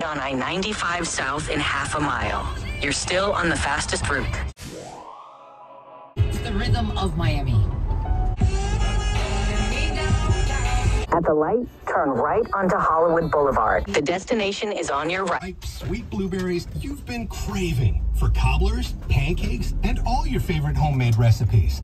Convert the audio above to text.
head on I 95 south in half a mile. You're still on the fastest route. The rhythm of Miami. At the light, turn right onto Hollywood Boulevard. The destination is on your right. Sweet blueberries you've been craving for cobblers, pancakes, and all your favorite homemade recipes.